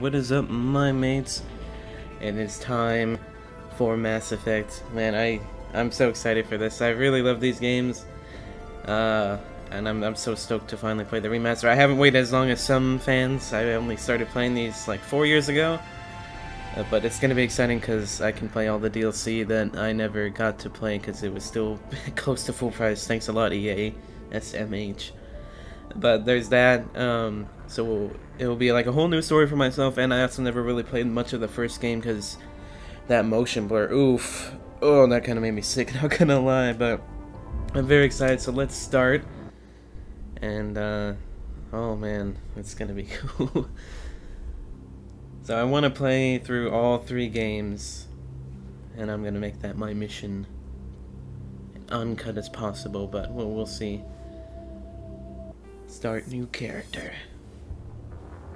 What is up my mates? And It is time for Mass Effect. Man, I, I'm so excited for this. I really love these games. Uh, and I'm, I'm so stoked to finally play the remaster. I haven't waited as long as some fans. I only started playing these like four years ago. Uh, but it's gonna be exciting because I can play all the DLC that I never got to play because it was still close to full price. Thanks a lot, EA, SMH. But there's that. Um, so it will be like a whole new story for myself, and I also never really played much of the first game because that motion blur. Oof. Oh, that kind of made me sick. Not gonna lie, but I'm very excited. So let's start. And uh, oh man, it's gonna be cool. So I want to play through all three games, and I'm gonna make that my mission, uncut as possible. But we'll, we'll see. Start new character.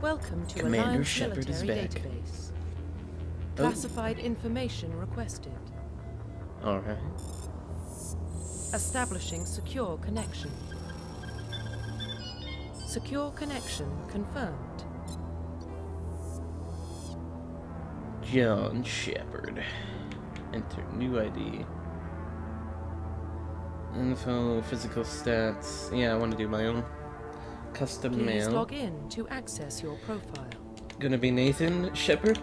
Welcome to Commander Alliance Shepard is back. database. Oh. Classified information requested. All right. Establishing secure connection. Secure connection confirmed. John Shepard. Enter new ID. Info, physical stats. Yeah, I want to do my own custom Please mail. log in to access your profile. Gonna be Nathan Shepard.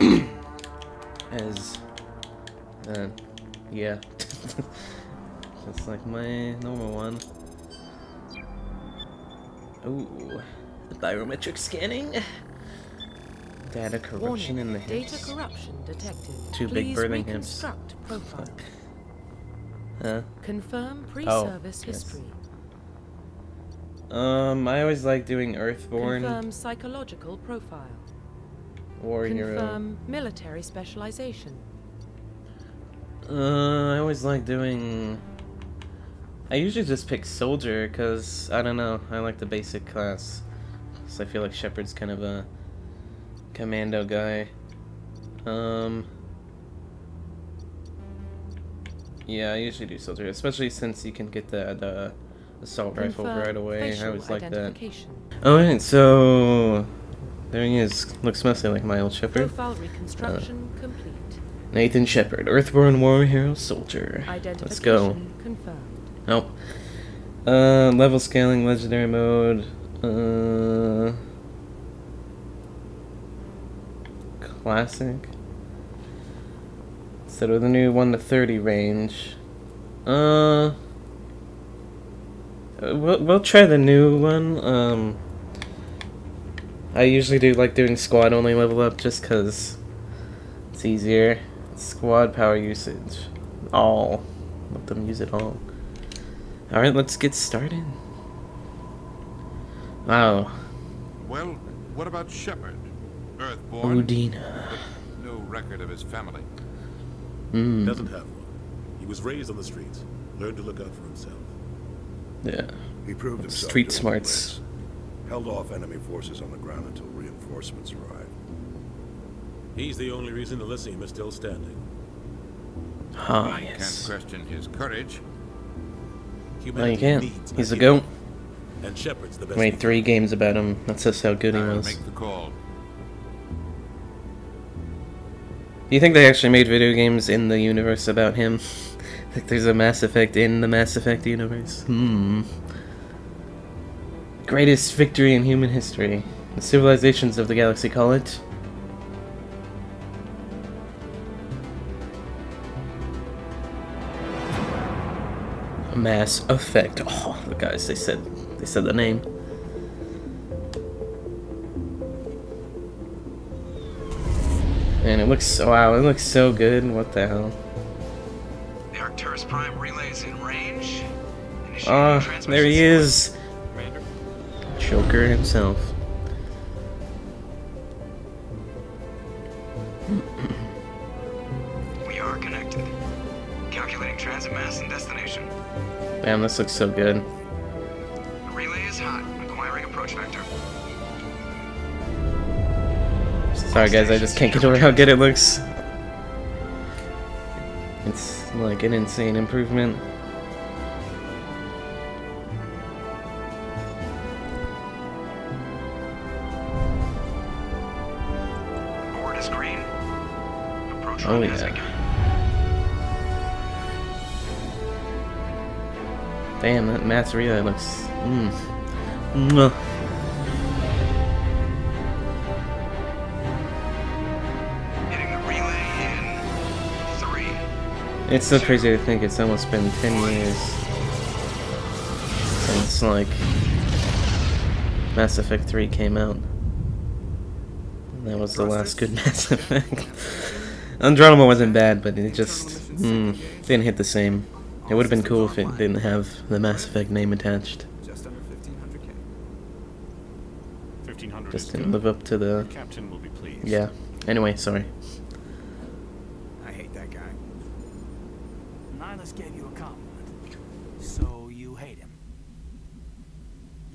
As, uh, yeah. Just like my normal one. Ooh, biometric scanning. Data corruption Warning, in the hips. data corruption detected. Two big Please burning hips. reconstruct profile. Huh? Confirm pre-service Oh, yes. Um, I always like doing Earthborn Confirm psychological profile. War Hero. Confirm military specialization. Uh, I always like doing. I usually just pick Soldier because I don't know. I like the basic class. So I feel like Shepard's kind of a commando guy. Um. Yeah, I usually do Soldier, especially since you can get the the assault rifle right away. I always like that. Alright, so there he is. Looks mostly like my old Shepard. Profile reconstruction Uh, complete. Nathan Shepard, Earthborn War Hero Soldier. Let's go. confirmed. Nope. Uh, level scaling, legendary mode. Uh, classic. Instead of the new 1 to 30 range. Uh, we'll, we'll try the new one. Um, I usually do like doing squad only level up just because it's easier. Squad power usage. All. Let them use it all. Alright, let's get started. Wow. Well, what about Shepard? Earthborn? Udina. but no record of his family. Hmm. Doesn't have one. He was raised on the streets, learned to look out for himself. Yeah. He proved himself Street smarts. Held off enemy forces on the ground until reinforcements arrived. He's the only reason Elysium is still standing. Ah, We yes. can't question his courage. No, you can't. He's a hero, goat. And Shepard's the best. Made we three games about him. That's just how good he was. make the call. Do you think they actually made video games in the universe about him? Like there's a Mass Effect in the Mass Effect universe? Hmm. Greatest victory in human history. The civilizations of the galaxy call it. Mass Effect. Oh, the guys, they said, they said the name. And it looks, wow, it looks so good. What the hell? The Prime relay is in range. Ah, transmission there he is. Joker himself. We are connected. Calculating transit mass and destination. Damn, this looks so good. Relay is hot. Acquiring approach vector. Sorry guys, I just can't get over how good it looks. It's like an insane improvement. is green. Approach Oh, yeah. Damn, that relay looks. Mm. Mwah. It's so crazy to think it's almost been 10 years since, like, Mass Effect 3 came out. And that was the last good Mass Effect. Andromeda wasn't bad, but it just mm, didn't hit the same. It would have been cool if it didn't have the Mass Effect name attached. Just under 1500k. 1500 Just is didn't live up to the. Captain will be pleased. Yeah. Anyway, sorry. I hate that guy. Nihlus gave you a compliment. So you hate him. You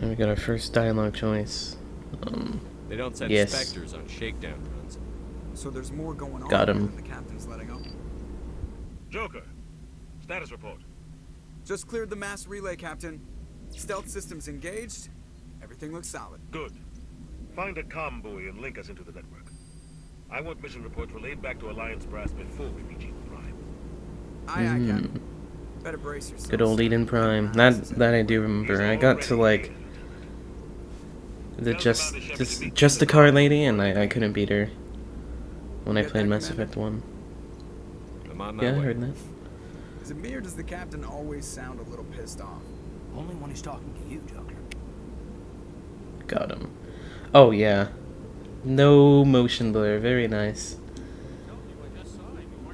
We got our first dialogue choice. Um, They don't send Yes. Spectres on shakedown runs. So there's more going on Got him. than the captain's letting on. Joker, status report. Just cleared the mass relay, Captain. Stealth systems engaged. Everything looks solid. Good. Find a comm buoy and link us into the network. I want mission reports relayed back to Alliance Brass before we reach Eden Prime. Aye, aye, Mm. Captain. Better brace yourself. good old Eden Prime. That that I do remember. I got to like the just just just the car lady, and I I couldn't beat her when I played that, Mass Commander? Effect One. I'm on my Yeah, I heard that. Is it me or does the captain always sound a little pissed off? Only when he's talking to you, Joker. Got him. Oh yeah. No motion blur. Very nice.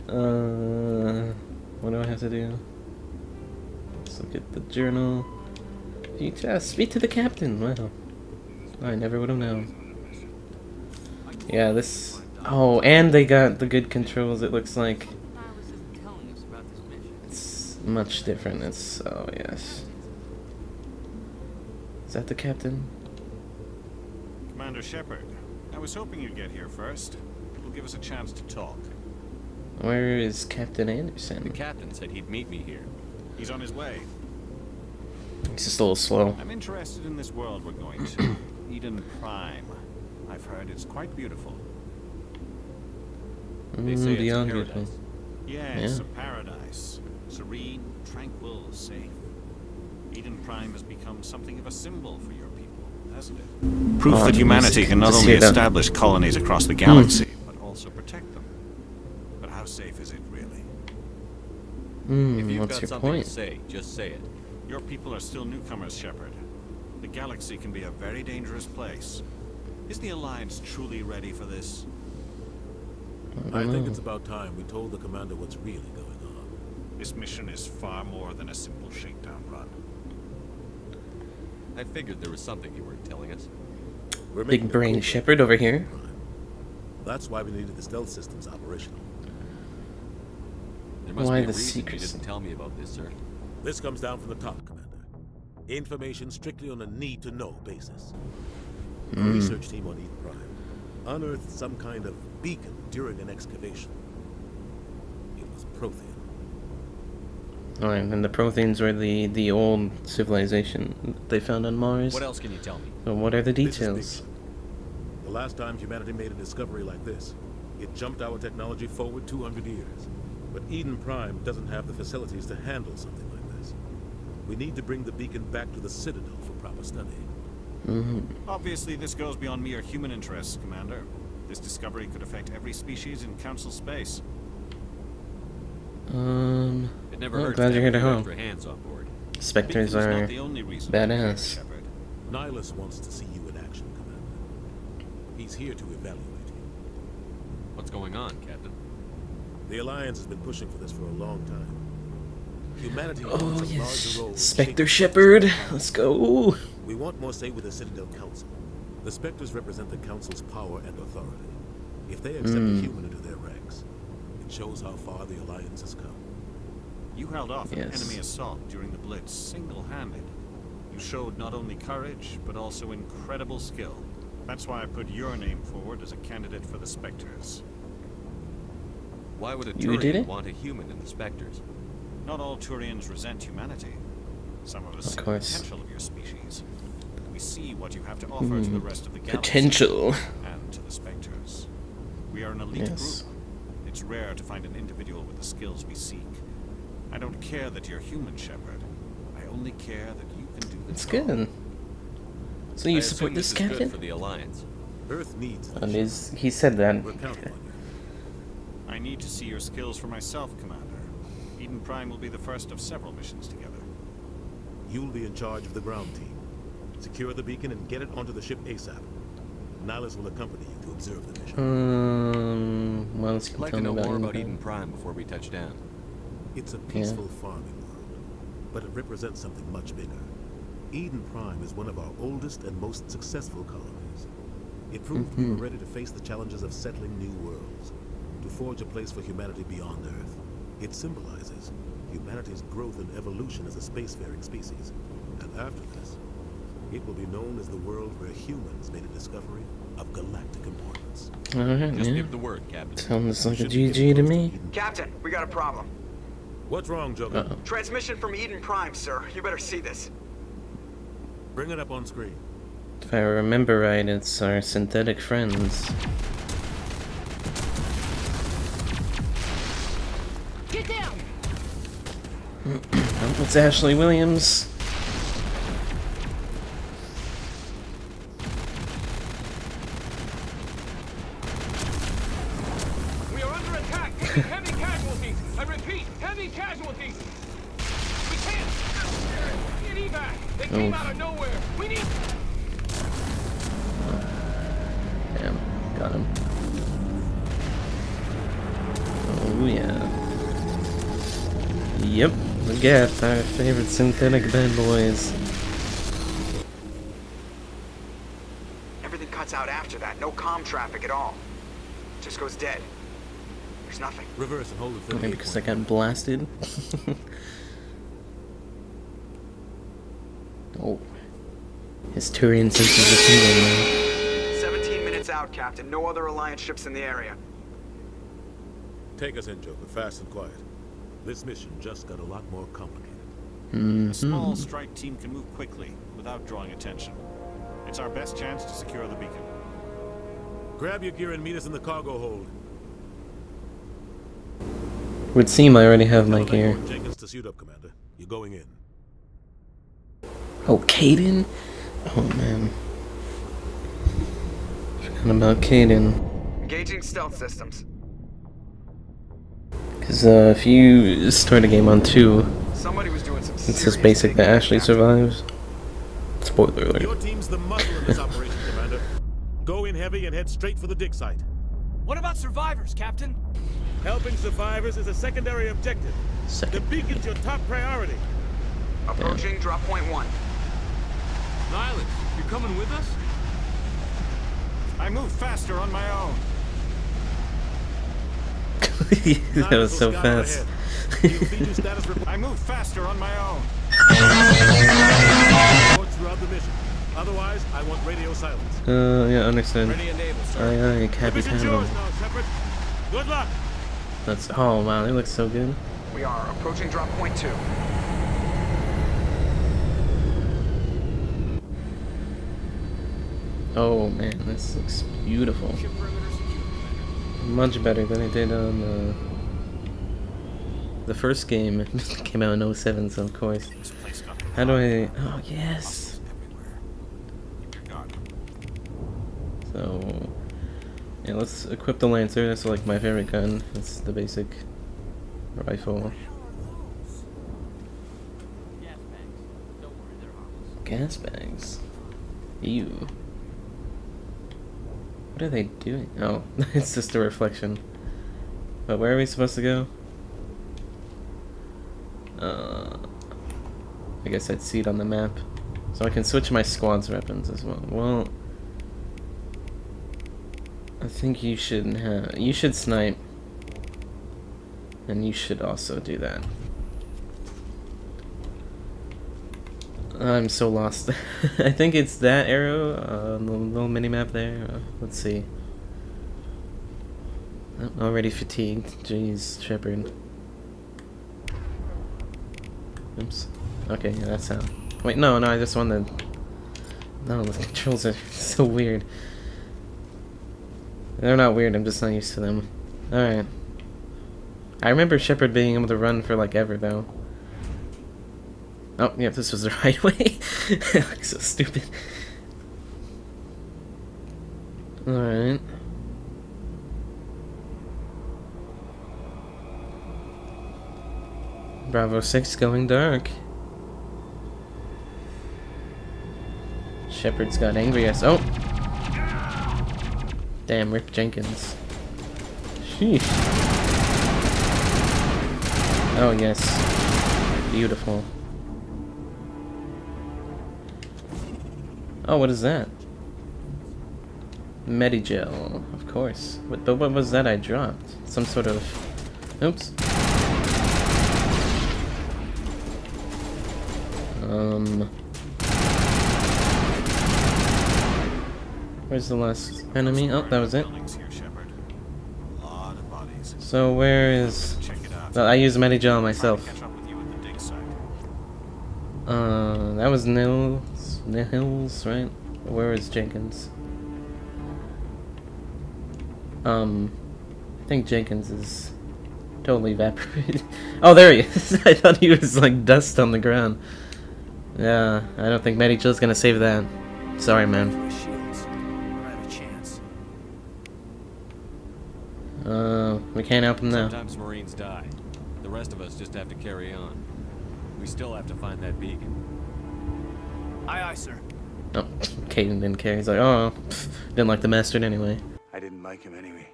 Uh, what do I have to do? Let's look at the journal. You just speak to the captain. Wow. I never would have known. Yeah, this. Oh, and they got the good controls. It looks like it's much different. It's oh yes. Is that the captain? Commander Shepard, I was hoping you'd get here first. It will give us a chance to talk. Where is Captain Anderson? The captain said he'd meet me here. He's on his way. He's just a little slow. I'm interested in this world we're going to. Eden Prime. I've heard it's quite beautiful. They Mm, say it's beyond paradise. beautiful. Yes, Yeah. a paradise. Serene, tranquil, safe. Eden Prime has become something of a symbol for your people, hasn't it? Proof Oh, that humanity can not only hear that. establish colonies across the galaxy, but also protect them. But how safe is it really? If Mm, you've what's got your something point? to say, just say it. Your people are still newcomers, Shepard. The galaxy can be a very dangerous place. Is the Alliance truly ready for this? I I think it's about time we told the commander what's really going on. This mission is far more than a simple shakedown run. I figured there was something you weren't telling us. We're making Big brain covert Shepard over here. That's why we needed the stealth systems operational. There must Why be a the reason secrecy? you didn't tell me about this, sir. This comes down from the top, Commander. Information strictly on a need-to-know basis. A Hmm. research team on Eden Prime unearthed some kind of beacon during an excavation. It was Prothean. Alright, and the Protheans were the, the old civilization they found on Mars. What else can you tell me? So what are the details? The last time humanity made a discovery like this, it jumped our technology forward 200 years. But Eden Prime doesn't have the facilities to handle something like this. We need to bring the beacon back to the Citadel for proper study. hmm Obviously, this goes beyond mere human interests, Commander. This discovery could affect every species in Council space. Um, It never well, hurts glad you're here to help. hands on board. Spectres Beacon are not the only reason badass. Shepard. Nihlus wants to see you in action, Commander. He's here to evaluate you. What's going on, Captain? The Alliance has been pushing for this for a long time. Humanity Oh wants a yes, larger role Spectre shaping Shepard. Let's go. We want more say with the Citadel Council. The Spectres represent the Council's power and authority. If they accept Hmm. a human into their ranks, it shows how far the Alliance has come. You held off an enemy assault during the Blitz single-handed. You showed not only courage, but also incredible skill. That's why I put your name forward as a candidate for the Spectres. Why would a You did Turian it? want a human in the Spectres? Not all Turians resent humanity. Some of us Of see the course. potential of your species. We see what you have to offer to the hmm. rest of the galaxy. Potential. And to the Spectres. We are an elite Yes. group. It's rare to find an individual with the skills we seek. I don't care that you're human, Shepard. I only care that you can do the It's job. good. So you assume support this, is good captain? for the Alliance. Earth needs And ship. is he said that? We're counting on you. I need to see your skills for myself, Commander. Eden Prime will be the first of several missions together. You'll be in charge of the ground team. Secure the beacon and get it onto the ship ASAP. Nihlus will accompany you to observe the mission. Um, what else I'd like tell to me know more Eden about Prime? Eden Prime before we touch down. It's a peaceful farming world, but it represents something much bigger. Eden Prime is one of our oldest and most successful colonies. It proved we were ready to face the challenges of settling new worlds, to forge a place for humanity beyond Earth. It symbolizes humanity's growth and evolution as a spacefaring species. And after this, it will be known as the world where humans made a discovery of galactic importance. Alright, Just yeah. give the word, Captain. Sounds like a GG to me. Captain, we got a problem. What's wrong, Joker? Uh-oh. Transmission from Eden Prime, sir. You better see this. Bring it up on screen. If I remember right, it's our synthetic friends. It's Ashley Williams. We are under attack! Heavy casualties! I repeat, heavy casualties! We can't! Get evac! They came Oof. out of nowhere! We need... Damn, got him. Oh yeah. Yep, the Geth, our favorite synthetic bad boys. Everything cuts out after that. No comm traffic at all. Just goes dead. There's nothing. Reverse and hold it Maybe 38 because I got blasted. oh. His Turian senses are tingling 17 minutes out, Captain. No other Alliance ships in the area. Take us in, Joker, fast and quiet. This mission just got a lot more complicated. now. A small strike team can move quickly without drawing attention. It's our best chance to secure the beacon. Grab your gear and meet us in the cargo hold. Would seem I already have my gear. Leghorn Jenkins to suit up, Commander. You're going in. Oh, Kaidan? Oh man. Forgot about Kaidan. Engaging stealth systems. Because uh, if you start a game on 2, Somebody was it's serious just basic that Ashley survives. Spoiler alert. Your team's the muscle in this operation, Commander. Go in heavy and head straight for the dig site. What about survivors, Captain? Helping survivors is a secondary objective. The beacon's your top priority. Approaching drop point one. Nihlus, you coming with us? I move faster on my own. That was so fast. We'll feed you status reports I move faster on my own. throughout the mission. Otherwise, I want radio silence. uh, yeah, understood. Ready and able, sir. Aye, aye, The Cappy mission's Panda. yours now, Shepard. Good luck. That's, oh wow, they looks so good. We are approaching drop point two. Oh man, this looks beautiful. Ship perimeter secure, Commander. Much better than it did on the the first game. It came out in 07, so of course. This place got How do I? Oh yes. everywhere. Keep your guard. So yeah, let's equip the Lancer. That's like my favorite gun. It's the basic rifle. Gas bags. Ew. What are they doing? Oh, it's just a reflection. But where are we supposed to go? Uh, I guess I'd see it on the map. So I can switch my squad's weapons as well. Well, I think you should have. You should snipe. And you should also do that. I'm so lost. I think it's that arrow, uh, the little mini map there. Uh, let's see. I'm already fatigued. Jeez, Shepard. Oops. Okay, yeah, that's how. Wait, no, no, I just want to. No, the controls are so weird. They're not weird, I'm just not used to them. Alright. I remember Shepard being able to run for like ever though. Oh, yeah, this was the right way. so stupid. Alright. Bravo 6 going dark. Shepard's got angry as- oh! Damn, Rick Jenkins. Sheesh. Oh, yes. Beautiful. Oh, what is that? Medigel, of course. But, but what was that I dropped? Some sort of... Oops. Um... Where's the last enemy? Oh, that was it. So where is... Well, I use Medigel myself. Uh, that was Nils, hills, right? Where is Jenkins? Um, I think Jenkins is totally evaporated. oh, there he is! I thought he was like dust on the ground. Yeah, I don't think Medigel's gonna save that. Sorry, man. Uh, we can't help him now. Sometimes Marines die. The rest of us just have to carry on. We still have to find that beacon. Aye, aye, sir. Oh, Kaidan didn't care. He's like, oh, pff, didn't like the Master anyway. I didn't like him anyway.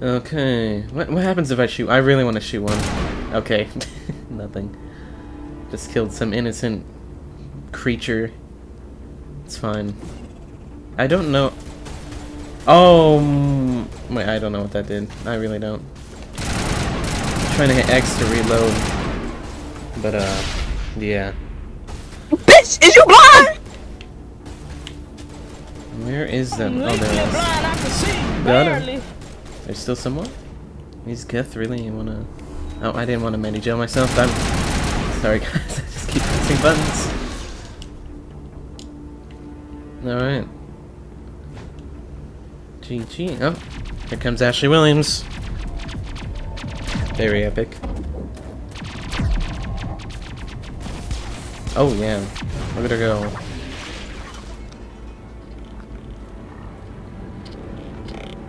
Okay, what what happens if I shoot? I really want to shoot one. Okay, nothing. Just killed some innocent creature. It's fine. I don't know. Oh, wait, I don't know what that did. I really don't. I'm trying to hit X to reload, but uh, yeah. Bitch, is you blind? Where is them? Oh, there it is. Got him. There's still someone? These Geth really wanna... Oh, I didn't want to mini jail myself. I'm sorry, guys. I just keep pressing buttons. All right. GG. Oh, here comes Ashley Williams. Very epic. Oh yeah, look at her go.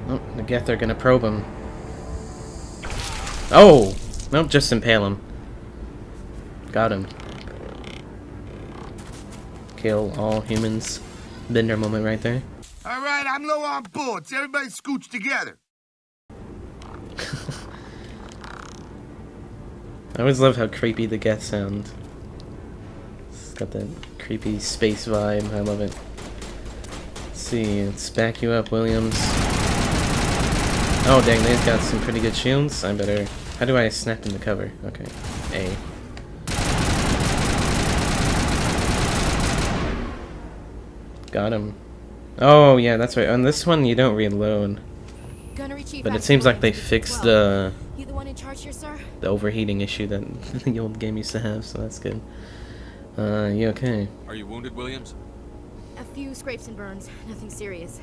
Oh, the Geth are gonna probe him. Oh! Nope, just impale him. Got him. Kill all humans. Bender moment right there. All right, I'm low on bullets. Everybody scooch together. I always love how creepy the Geth sound. Got that creepy space vibe. I love it. Let's see, let's back you up, Williams. Oh dang, they've got some pretty good shields. I better... How do I snap into cover? Okay. A. Got him. Oh yeah, that's right. On this one you don't reload. But it seems like they fixed the You the one in charge here, sir? the overheating issue that the old game used to have, so that's good. Uh, you okay? Are you wounded, Williams? A few scrapes and burns, nothing serious.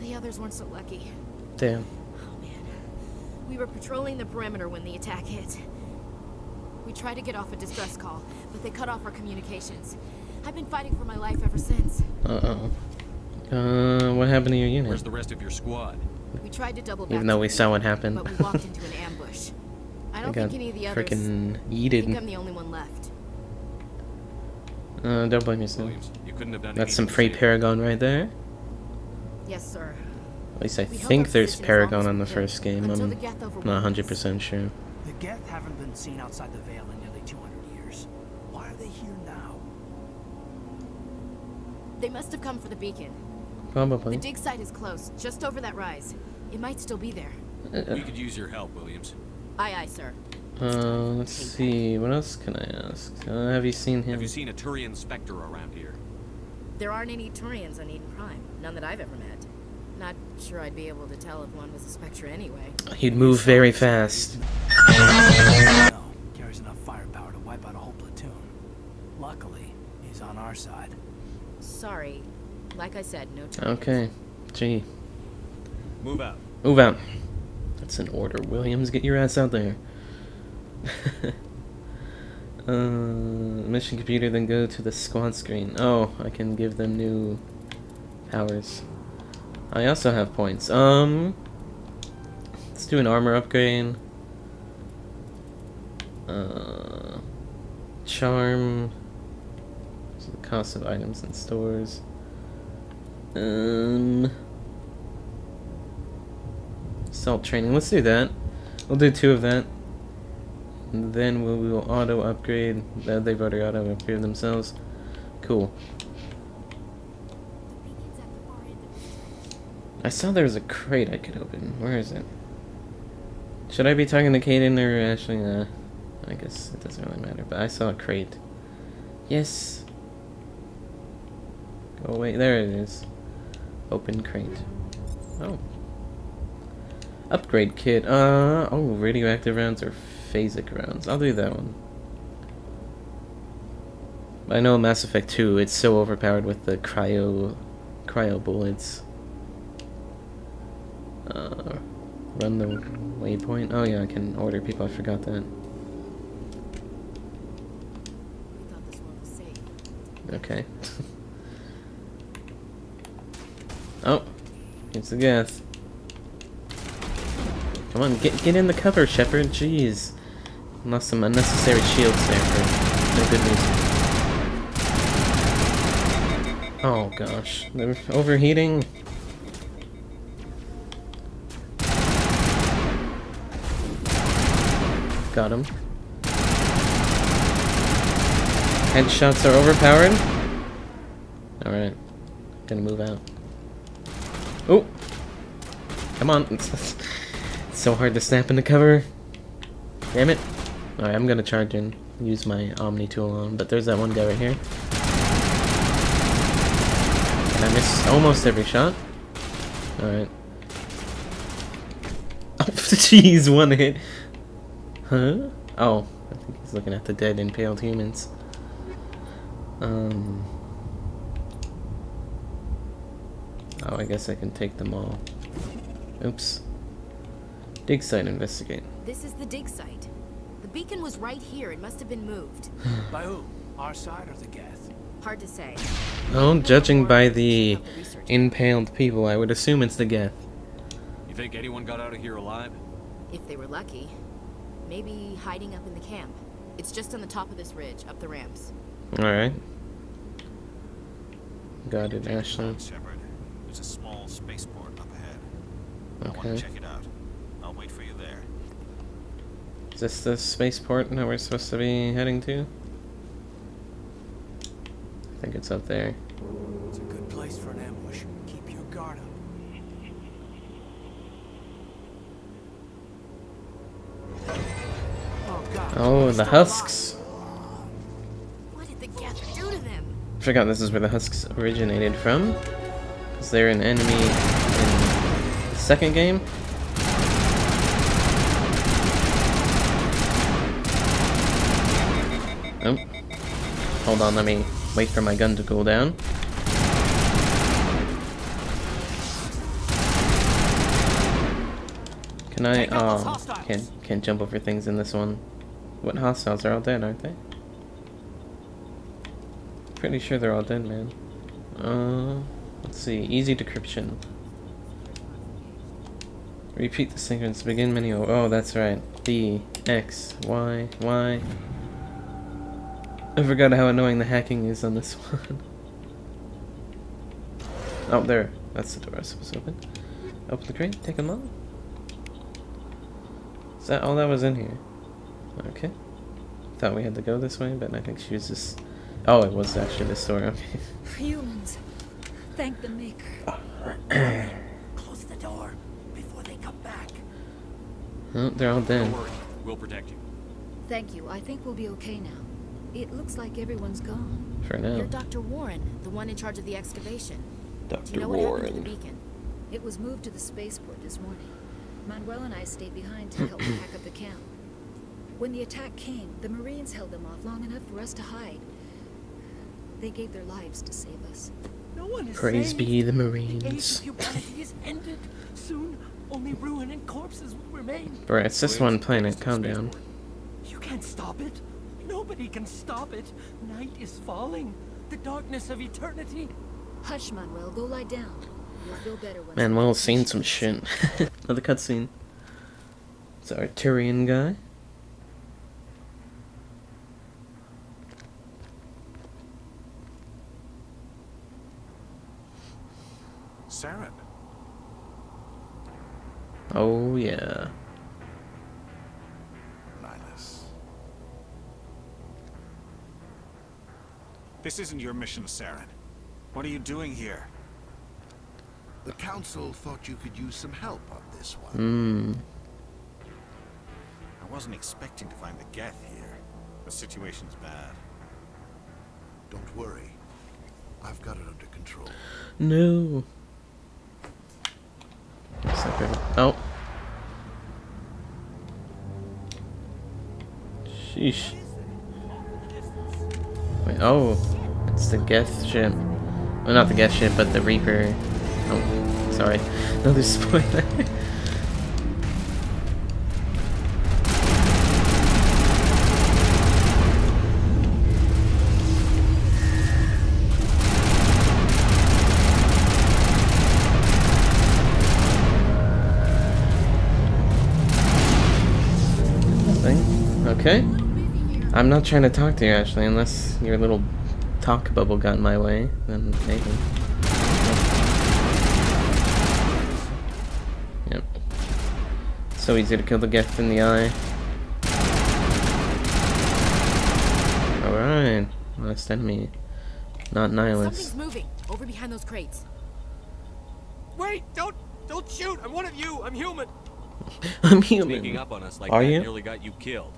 The others weren't so lucky. Damn. Oh, man. We were patrolling the perimeter when the attack hit. We tried to get off a distress call, but they cut off our communications. I've been fighting for my life ever since. Uh-oh. Uh, what happened to your unit? Where's the rest of your squad? We tried to double back Even though we saw what happened. but we walked into an ambush. I don't got think any of the others. frickin' I yeeted. think I'm the only one left. Uh, don't blame yourself. You couldn't have done That's some free Paragon right there. Yes, sir. At least I We think there's Paragon long on the first game. I'm the not us. 100% sure. The Geth haven't been seen outside the Veil in nearly 200 years. Why are they here now? They must have come for the beacon. Probably. The dig site is close, just over that rise. It might still be there. We could use your help, Williams. Aye, aye, sir. Uh, let's see. What else can I ask? Uh, have you seen him? Have you seen a Turian Spectre around here? There aren't any Turians on Eden Prime. None that I've ever met. Not sure I'd be able to tell if one was a Spectre anyway. He'd move very fast. No, carries enough firepower to wipe out a whole platoon. Luckily, he's on our side. Sorry. Like I said, no Turians. Okay. Gee. Move out. Move out. That's an order, Williams. Get your ass out there. uh, mission computer, then go to the squad screen. Oh, I can give them new powers. I also have points. Um, let's do an armor upgrade. Uh, charm. So the cost of items in stores. Um, assault training. Let's do that. We'll do two of that. Then we will auto upgrade. Uh, they've already auto upgraded themselves. Cool. I saw there was a crate I could open. Where is it? Should I be talking to Kaidan or actually? Uh, I guess it doesn't really matter. But I saw a crate. Yes. Go away. There it is. Open crate. Oh. Upgrade kit. Uh oh, radioactive rounds or phasic rounds. I'll do that one. I know Mass Effect 2, it's so overpowered with the cryo cryo bullets. Uh, run the waypoint. Oh yeah, I can order people. I forgot that. Okay. oh, it's the gas. Come on, get get in the cover, Shepard. Jeez, lost some unnecessary shields there for no good reason. Oh gosh, they're overheating. Got him. Headshots are overpowered. Alright. Gonna move out. Oh! Come on. It's, so hard to snap into cover. Damn it. Alright, I'm gonna charge and Use my Omni tool on, but there's that one guy right here. And I miss almost every shot. Alright. Oh, jeez, one hit. Huh? Oh, I think he's looking at the dead impaled humans. Um. Oh, I guess I can take them all. Oops. Dig site investigate. This is the dig site. The beacon was right here. It must have been moved. By who? Our side or the Geth? Hard to say. Oh, judging by the impaled people, I would assume it's the Geth. You think anyone got out of here alive? If they were lucky. Maybe hiding up in the camp. It's just on the top of this ridge, up the ramps. Alright. Got it, Ashley. Shepard, there's a small spaceport up ahead. I want to check it out. I'll wait for you there. Is this the spaceport that we're supposed to be heading to? I think it's up there. It's a good place for an ambush. Keep your guard up. Oh, God. Oh, the husks. What did the Geth do to them? Forgot this is where the husks originated from. Is there an enemy in the second game? Hold on, let me wait for my gun to cool down. Can I? Oh, can't can't jump over things in this one. What hostiles are all dead, aren't they? Pretty sure they're all dead, man. Uh, let's see. Easy decryption. Repeat the sequence. Begin menu. Oh, that's right. D X Y Y. I forgot how annoying the hacking is on this one. oh, there. That's the door I was supposed to open. Open the crate. Take them all. Is that all that was in here? Okay. Thought we had to go this way, but I think she was just... Oh, it was actually this door. Okay. Humans. Thank the Maker. Oh. Close the door before they come back. Oh, they're all dead. Don't worry. We'll protect you. Thank you. I think we'll be okay now. It looks like everyone's gone. For now. You're Dr. Warren, the one in charge of the excavation. Do Dr. you know what happened to the Warren. beacon? It was moved to the spaceport this morning. Manuel and I stayed behind to help pack up the camp. When the attack came, the Marines held them off long enough for us to hide. They gave their lives to save us. No one is Praise saved. be the The Marines. of humanity is ended. Soon, only ruin and corpses will remain. Bro, it's just one planet. Calm down. You can't stop it. Nobody can stop it. Night is falling. The darkness of eternity. Hush, Manuel. Go lie down. You'll feel better once. Manuel's seen some shit. Another cutscene. It's our Turian guy. Saren. Oh yeah. This isn't your mission, Saren. What are you doing here? The council thought you could use some help on this one. Hmm. I wasn't expecting to find the Geth here. The situation's bad. Don't worry. I've got it under control. No. Separate. Oh. Sheesh. Wait, oh. It's the Geth ship. Well, not the Geth ship, but the Reaper. Oh, sorry. Another spoiler. Okay. I'm not trying to talk to you, Ashley, unless your little talk bubble got in my way, then maybe. Yep. So easy to kill the Geth in the eye. Alright. Last enemy. Not Nihlus. Something's moving over behind those crates. Wait! Don't don't shoot! I'm one of you. I'm human. I'm human. Sneaking up on us like Are that you? nearly got you killed.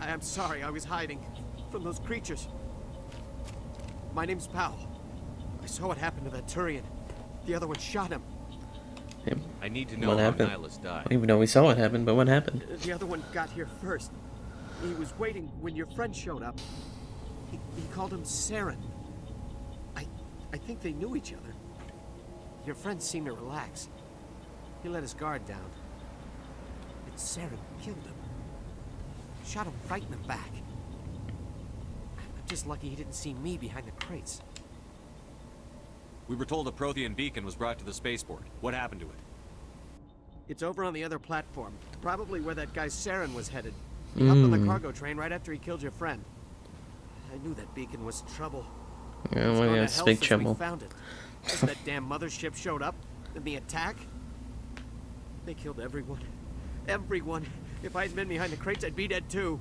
I am sorry. I was hiding from those creatures. My name's Powell. I saw what happened to that Turian. The other one shot him. Yep. I need to know What happened? Nihlus I don't even know we saw what happened, but what happened? Uh, the other one got here first. He was waiting when your friend showed up. He, he called him Saren. I, I think they knew each other. Your friend seemed to relax. He let his guard down. But Saren killed him. Shot him right in the back. I'm just lucky he didn't see me behind the crates. We were told a Prothean beacon was brought to the spaceport. What happened to it? It's over on the other platform. Probably where that guy Saren was headed. He hopped on the Mm. cargo train right after he killed your friend. I knew that beacon was trouble. Yeah, It's well, gone yeah, to it's big trouble. found it. Since that damn mothership showed up, and the attack, they killed everyone. Everyone. If I'd been behind the crates, I'd be dead too.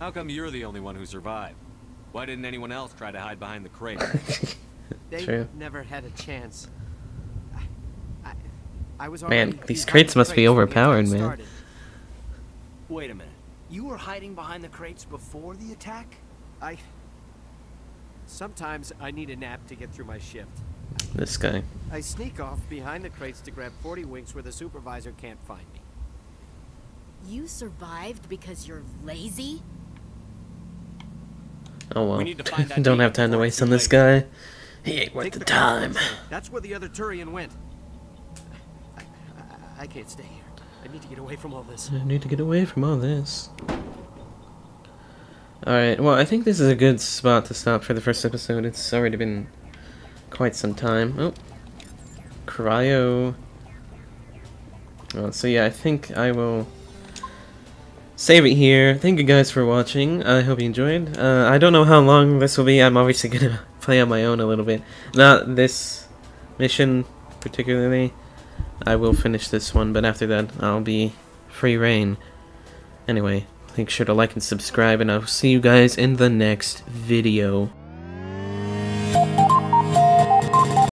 How come you're the only one who survived? Why didn't anyone else try to hide behind the crate? They True. never had a chance. I, I, I was Man, these behind crates the must be crates when overpowered, man. started. Wait a minute. You were hiding behind the crates before the attack? I. Sometimes I need a nap to get through my shift. This guy. I sneak off behind the crates to grab 40 winks where the supervisor can't find me. You survived because you're lazy? Oh well. We need to find that Don't have time to waste on this guy. He ain't worth Take the the time. That's where the other Turian went. I, I, I can't stay here. I need to get away from all this. I need to get away from all this. Alright, well, I think this is a good spot to stop for the first episode. It's already been quite some time. Oh. Cryo. Oh, so yeah, I think I will save it here. Thank you guys for watching. I hope you enjoyed. Uh, I don't know how long this will be. I'm obviously gonna play on my own a little bit. Not this mission particularly. I will finish this one, but after that, I'll be free reign. Anyway, make sure to like and subscribe, and I'll see you guys in the next video.